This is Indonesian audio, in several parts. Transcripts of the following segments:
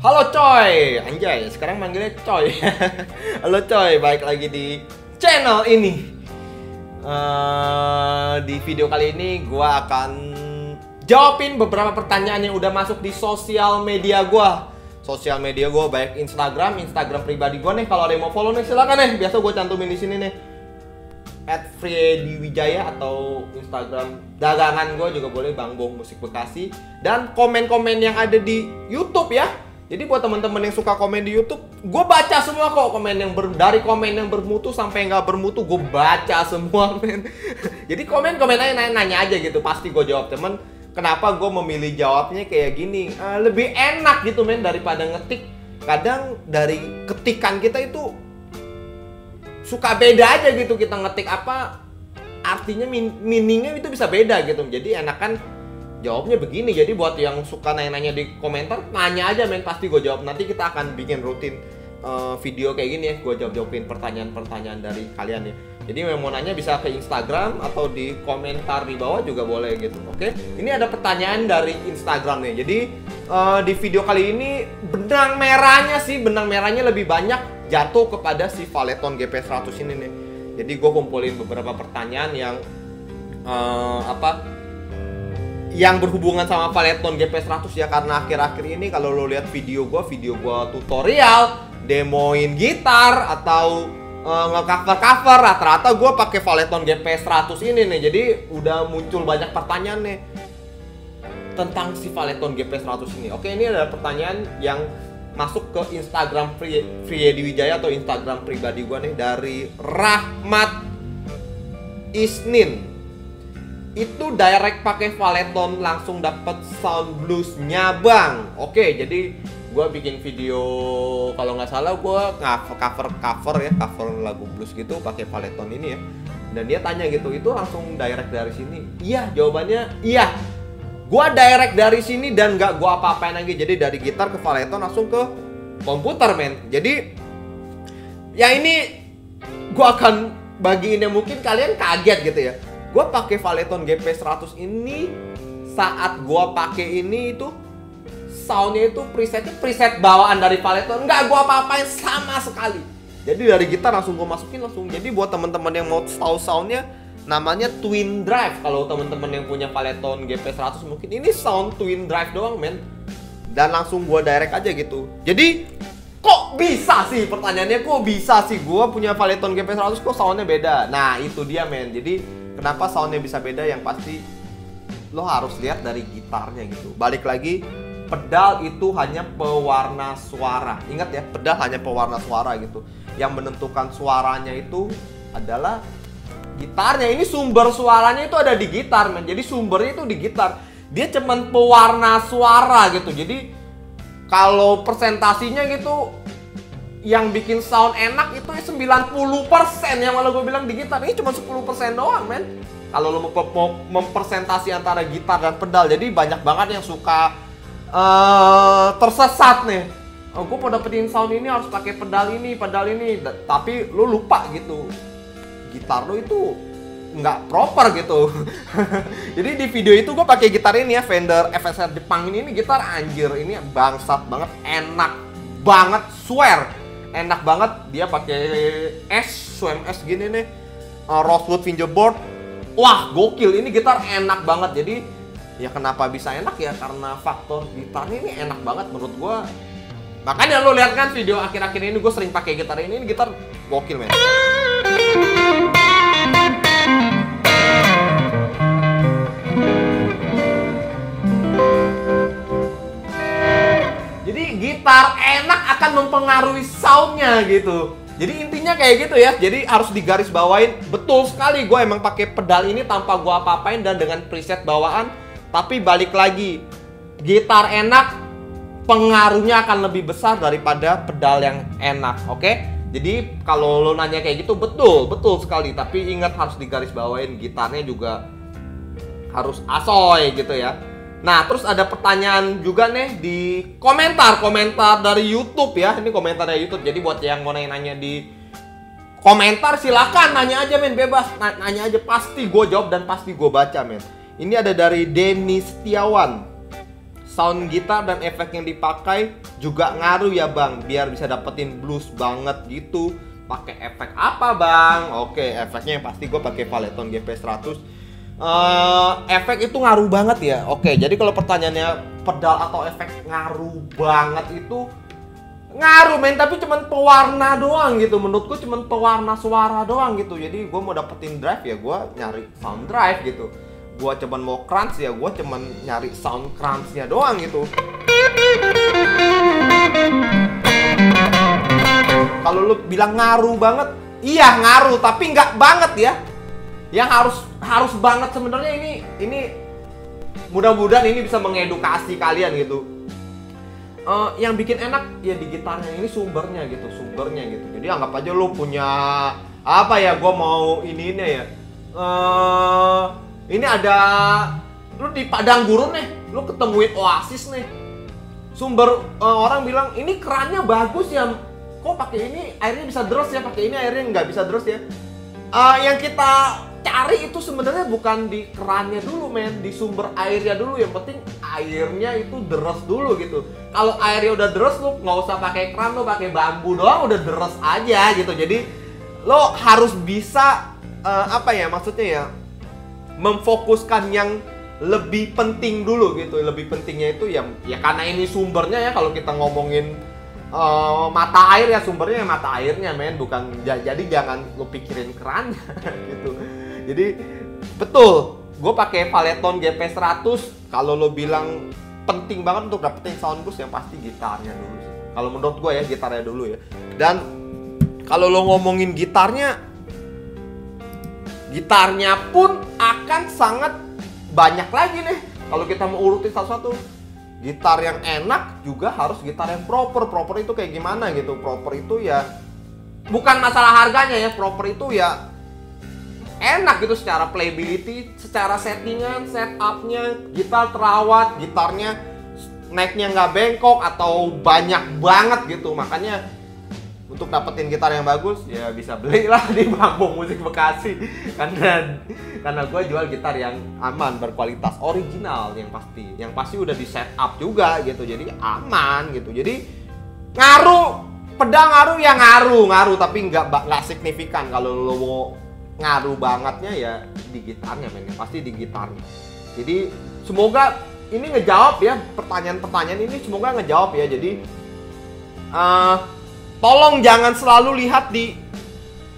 Halo coy, anjay, sekarang manggilnya coy. Halo coy, balik lagi di channel ini. Eh, di video kali ini gua akan jawabin beberapa pertanyaan yang udah masuk di sosial media gua. Sosial media gua baik Instagram, Instagram pribadi gua nih. Kalau ada yang mau follow nih silakan nih. Biasa gua cantumin di sini nih. At Wijaya atau Instagram dagangan gue juga boleh Bang Bong Musik Bekasi dan komen-komen yang ada di YouTube ya jadi buat teman-teman yang suka komen di YouTube, gue baca semua kok komen yang ber, dari komen yang bermutu sampai nggak bermutu gue baca semua men. Jadi komen komen aja nanya, nanya aja gitu pasti gue jawab temen. Kenapa gue memilih jawabnya kayak gini? Uh, lebih enak gitu men daripada ngetik. Kadang dari ketikan kita itu suka beda aja gitu kita ngetik apa artinya min meaningnya itu bisa beda gitu. Jadi enakan jawabnya begini jadi buat yang suka nanya-nanya di komentar nanya aja men. Pasti gue jawab. Nanti kita akan bikin rutin uh, video kayak gini ya. Gue jawab jawabin pertanyaan-pertanyaan dari kalian ya. Jadi yang mau nanya bisa ke Instagram atau di komentar di bawah juga boleh gitu oke? Ini ada pertanyaan dari Instagram nih. Jadi uh, di video kali ini benang merahnya sih. Benang merahnya lebih banyak jatuh kepada si Valeton GP100 ini nih. Jadi gue kumpulin beberapa pertanyaan yang uh, apa yang berhubungan sama Valeton GP100 ya karena akhir-akhir ini kalau lo lihat video gue, video gue tutorial demoin gitar atau uh, nge-cover-cover rata-rata gue pakai Valeton GP100 ini nih. Jadi udah muncul banyak pertanyaan nih tentang si Valeton GP100 ini. Oke, ini adalah pertanyaan yang masuk ke Instagram Free, Free Wijaya atau Instagram pribadi gue nih dari Rahmat Isnin itu direct pakai Valeton langsung dapat sound bluesnya bang. Oke jadi gue bikin video kalau nggak salah gue cover cover ya cover lagu blues gitu pakai Valeton ini ya. Dan dia tanya gitu itu langsung direct dari sini? Iya jawabannya iya. Gue direct dari sini dan nggak gue apa-apain lagi. Jadi dari gitar ke Valeton langsung ke komputer men. Jadi ya ini gue akan bagiin yang mungkin kalian kaget gitu ya gue pakai Valeton GP 100 ini saat gue pakai ini itu soundnya itu presetnya preset bawaan dari Valeton. Nggak gue apa-apain sama sekali. Jadi dari gitar langsung gue masukin langsung jadi buat teman-teman yang mau tahu soundnya namanya twin drive. Kalau teman-teman yang punya Valeton GP 100 mungkin ini sound twin drive doang men. Dan langsung gue direct aja gitu. Jadi kok bisa sih? Pertanyaannya kok bisa sih? Gue punya Valeton GP 100 kok soundnya beda? Nah itu dia men. Jadi Kenapa soundnya bisa beda? Yang pasti lo harus lihat dari gitarnya gitu. Balik lagi, pedal itu hanya pewarna suara. Ingat ya, pedal hanya pewarna suara gitu. Yang menentukan suaranya itu adalah gitarnya. Ini sumber suaranya itu ada di gitar, men. Jadi sumbernya itu di gitar. Dia cuman pewarna suara gitu. Jadi kalau presentasinya gitu yang bikin sound enak itu 90% yang malah gue bilang di gitar. Ini cuma 10% doang men. Kalau lo mau mempresentasi antara gitar dan pedal jadi banyak banget yang suka uh, tersesat nih. Oh, gue mau dapetin sound ini harus pakai pedal ini pedal ini. Tapi lo lupa gitu. Gitar lo itu nggak proper gitu. Jadi di video itu gue pakai gitar ini ya Fender FSR Jepang ini. Ini gitar anjir ini bangsat banget enak banget swear enak banget dia pakai S S gini nih. Uh, Rosewood fingerboard wah gokil ini gitar enak banget. Jadi ya kenapa bisa enak? Ya karena faktor gitarnya ini enak banget menurut gua. Makanya lo lihat kan video akhir-akhir ini gue sering pakai gitar ini, ini gitar gokil men. Gitar enak akan mempengaruhi soundnya gitu. Jadi intinya kayak gitu ya. Jadi harus digaris bawain. Betul sekali gue emang pakai pedal ini tanpa gue apa-apain dan dengan preset bawaan. Tapi balik lagi, gitar enak pengaruhnya akan lebih besar daripada pedal yang enak. Oke? Okay? Jadi kalau lo nanya kayak gitu betul, betul sekali. Tapi ingat harus digaris bawain gitarnya juga harus asoy gitu ya. Nah, terus ada pertanyaan juga nih di komentar-komentar dari YouTube ya. Ini komentar dari YouTube. Jadi buat yang mau nanya-nanya di komentar silakan nanya aja men bebas. Nanya aja pasti gue jawab dan pasti gue baca men. Ini ada dari Denny Setiawan. sound gitar dan efek yang dipakai juga ngaruh ya bang biar bisa dapetin blues banget gitu pakai efek apa bang oke efeknya yang pasti gue pakai Valeton GP 100 Uh, efek itu ngaruh banget ya. Oke, jadi kalau pertanyaannya pedal atau efek ngaruh banget itu ngaruh men. Tapi cuman pewarna doang gitu. Menurutku cuman pewarna suara doang gitu. Jadi gue mau dapetin drive ya gue nyari sound drive gitu. Gue cuman mau crunch ya gue cuman nyari sound crunchnya doang gitu. Kalau lu bilang ngaruh banget iya ngaruh tapi nggak banget ya yang harus harus banget sebenarnya ini ini mudah-mudahan ini bisa mengedukasi kalian gitu. Uh, yang bikin enak ya di gitarnya ini sumbernya gitu sumbernya gitu. Jadi anggap aja lu punya apa ya gue mau ini ini ya. Uh, ini ada lu di padang gurun nih lu ketemuin oasis nih. Sumber uh, orang bilang ini kerannya bagus ya kok pakai ini airnya bisa deras ya pakai ini airnya nggak bisa deras ya. Uh, yang kita cari itu sebenarnya bukan di kerannya dulu men. Di sumber airnya dulu. Yang penting airnya itu deras dulu gitu. Kalau airnya udah deras lu nggak usah pakai keran lu pakai bambu doang udah deras aja gitu. Jadi lo harus bisa uh, apa ya maksudnya ya memfokuskan yang lebih penting dulu gitu. Lebih pentingnya itu ya ya karena ini sumbernya ya kalau kita ngomongin uh, mata air ya sumbernya ya mata airnya men. Bukan jadi jangan lo pikirin kerannya gitu jadi betul, gue pakai Valeton GP 100. Kalau lo bilang penting banget untuk dapetin sound boost yang pasti gitarnya dulu. Kalau menurut gue ya gitarnya dulu ya. Dan kalau lo ngomongin gitarnya, gitarnya pun akan sangat banyak lagi nih. Kalau kita mau urutin satu-satu, gitar yang enak juga harus gitar yang proper. Proper itu kayak gimana gitu? Proper itu ya bukan masalah harganya ya. Proper itu ya enak gitu secara playability, secara settingan, setupnya, gitar terawat, gitarnya naiknya nggak bengkok atau banyak banget gitu. Makanya untuk dapetin gitar yang bagus ya bisa beli lah di Bambang Musik Bekasi. Karena karena gue jual gitar yang aman berkualitas original yang pasti yang pasti udah di setup juga gitu. Jadi aman gitu. Jadi ngaruh pedang ngaruh ya ngaruh ngaruh tapi nggak nggak signifikan. Kalau lo ngaruh bangetnya ya di gitarnya men pasti di gitarnya. Jadi semoga ini ngejawab ya pertanyaan-pertanyaan ini semoga ngejawab ya. Jadi uh, tolong jangan selalu lihat di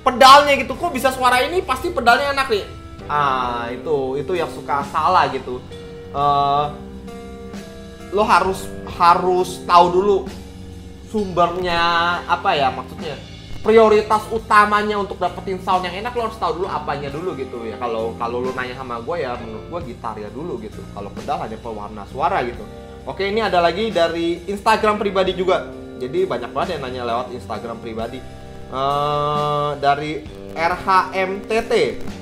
pedalnya gitu. Kok bisa suara ini? Pasti pedalnya enak nih. Ah itu itu yang suka salah gitu. Uh, lo harus harus tahu dulu sumbernya apa ya maksudnya prioritas utamanya untuk dapetin sound yang enak lo harus tahu dulu apanya dulu gitu ya. Kalau kalau lo nanya sama gue ya menurut gue gitar ya dulu gitu. Kalau pedal hanya pewarna suara gitu. Oke ini ada lagi dari Instagram pribadi juga. Jadi banyak banget yang nanya lewat Instagram pribadi. Uh, dari RHMTT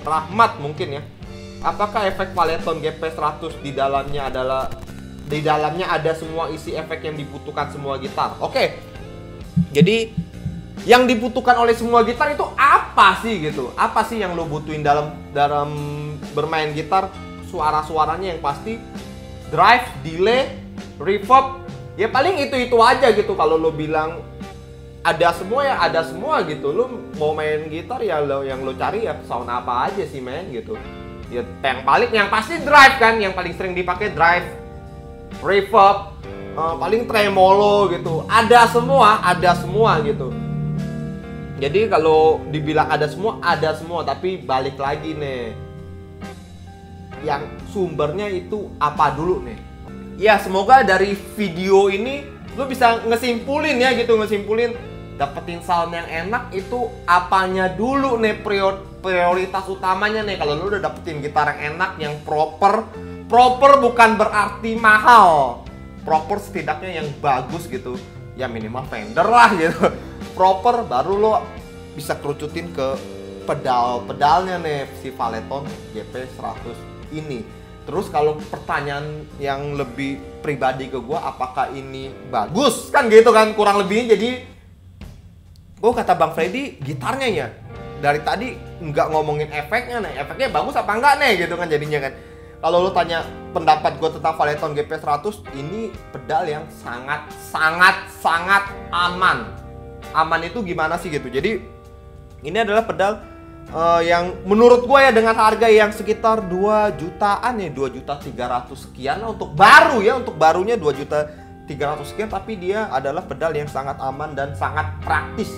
Rahmat mungkin ya. Apakah efek Paleton GP 100 di dalamnya adalah di dalamnya ada semua isi efek yang dibutuhkan semua gitar? Oke. Jadi yang dibutuhkan oleh semua gitar itu apa sih gitu? Apa sih yang lo butuhin dalam dalam bermain gitar? Suara-suaranya yang pasti drive, delay, reverb, ya paling itu-itu aja gitu kalau lo bilang ada semua ya ada semua gitu. Lo mau main gitar ya lo yang lo cari ya sound apa aja sih main gitu. Ya yang paling yang pasti drive kan, yang paling sering dipakai drive, reverb, uh, paling tremolo gitu. Ada semua, ada semua gitu jadi kalau dibilang ada semua, ada semua, tapi balik lagi nih. Yang sumbernya itu apa dulu nih? Ya, semoga dari video ini lu bisa ngesimpulin ya gitu, ngesimpulin dapetin sound yang enak itu apanya dulu nih prior, prioritas utamanya nih kalau lu udah dapetin gitar yang enak yang proper proper bukan berarti mahal proper setidaknya yang bagus gitu ya minimal Fender lah gitu. Proper baru lo bisa kerucutin ke pedal-pedalnya nih si Valeton GP 100 ini. Terus kalau pertanyaan yang lebih pribadi ke gue, apakah ini bagus? Kan gitu kan kurang lebih jadi gue kata Bang Freddy gitarnya ya. Dari tadi nggak ngomongin efeknya nih. Efeknya bagus apa enggak nih gitu kan jadinya kan kalau lu tanya pendapat gue tentang Valeton GP100 ini pedal yang sangat sangat sangat aman. Aman itu gimana sih gitu? Jadi ini adalah pedal uh, yang menurut gue ya dengan harga yang sekitar 2 jutaan ya 2 juta 300 sekian. Untuk baru ya untuk barunya 2 juta 300 sekian tapi dia adalah pedal yang sangat aman dan sangat praktis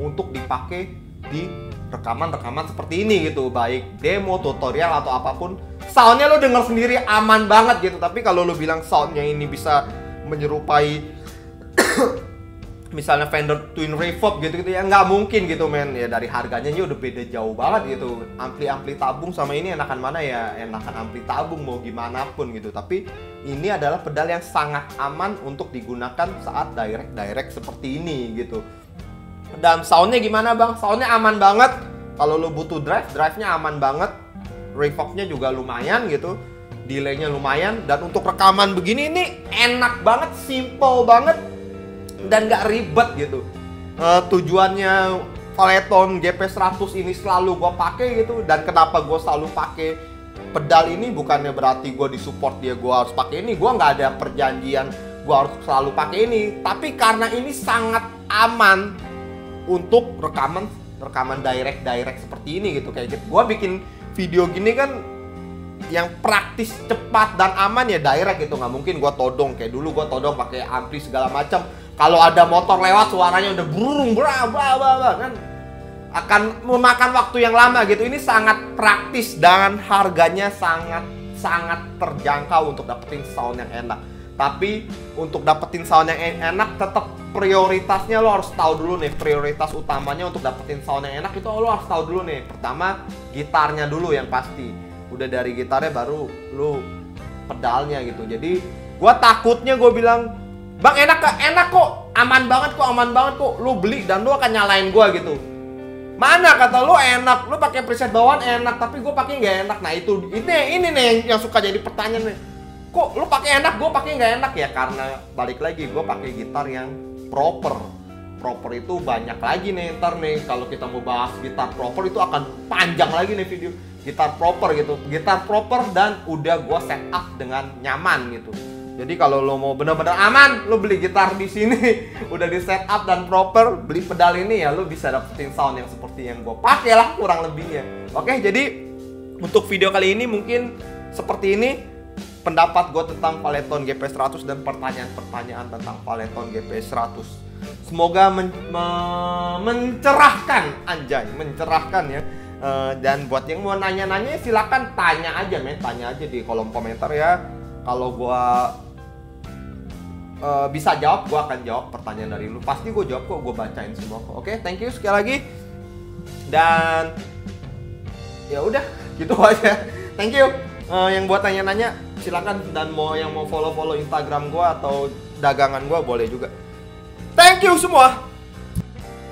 untuk dipakai di rekaman-rekaman seperti ini gitu. Baik demo tutorial atau apa pun soundnya lo denger sendiri aman banget gitu. Tapi kalau lo bilang soundnya ini bisa menyerupai misalnya Fender Twin Reverb gitu gitu ya nggak mungkin gitu men. Ya dari harganya ini udah beda jauh banget gitu. Ampli-ampli tabung sama ini enakan mana ya? Enakan ampli tabung mau gimana pun gitu. Tapi ini adalah pedal yang sangat aman untuk digunakan saat direct direct seperti ini gitu. Dan soundnya gimana bang? Soundnya aman banget. Kalau lo butuh drive drive-nya aman banget reverbnya juga lumayan gitu. Delaynya lumayan. Dan untuk rekaman begini ini enak banget simple banget. Dan gak ribet gitu. Uh, tujuannya Valeton GP100 ini selalu gue pakai gitu. Dan kenapa gue selalu pakai pedal ini? Bukannya berarti gue disupport dia gue harus pakai ini. Gue nggak ada perjanjian gue harus selalu pakai ini. Tapi karena ini sangat aman untuk rekaman rekaman direct direct seperti ini gitu kayak gitu. Gue bikin video gini kan yang praktis cepat dan aman ya direct gitu nggak mungkin gue todong kayak dulu gue todong pakai ampli segala macam kalau ada motor lewat suaranya udah burung bra bra bra kan akan memakan waktu yang lama gitu. Ini sangat praktis dan harganya sangat sangat terjangkau untuk dapetin sound yang enak. Tapi untuk dapetin sound yang enak tetap prioritasnya lo harus tahu dulu nih prioritas utamanya untuk dapetin sound yang enak itu lo harus tahu dulu nih. Pertama gitarnya dulu yang pasti. Udah dari gitarnya baru lo pedalnya gitu. Jadi gua takutnya gue bilang Bang enak kok, enak kok, aman banget kok, aman banget kok. Lu beli dan lu akan nyalain gua gitu. Mana kata lu enak, lu pakai preset bawaan enak, tapi gua pakai nggak enak. Nah itu ini ini nih yang suka jadi pertanyaan nih. Kok lu pakai enak, gua pakai nggak enak ya? Karena balik lagi, gua pakai gitar yang proper. Proper itu banyak lagi nih ntar nih kalau kita mau bahas gitar proper itu akan panjang lagi nih video gitar proper gitu gitar proper dan udah gua set up dengan nyaman gitu jadi kalau lo mau bener-bener aman, lo beli gitar di sini, udah di setup dan proper, beli pedal ini ya lo bisa dapetin sound yang seperti yang gue pakai lah kurang lebihnya. Oke, jadi untuk video kali ini mungkin seperti ini pendapat gue tentang Paleton GP100 dan pertanyaan-pertanyaan tentang Paleton GP100. Semoga men me mencerahkan anjay, mencerahkan ya. Uh, dan buat yang mau nanya-nanya silakan tanya aja men, tanya aja di kolom komentar ya. Kalau gua uh, bisa jawab, gue akan jawab pertanyaan dari lu. Pasti gue jawab kok, gue bacain semua kok. Oke, thank you sekali lagi. Dan ya udah, gitu aja. Thank you. Uh, yang buat tanya-nanya silakan dan mau yang mau follow-follow Instagram gue atau dagangan gue boleh juga. Thank you semua.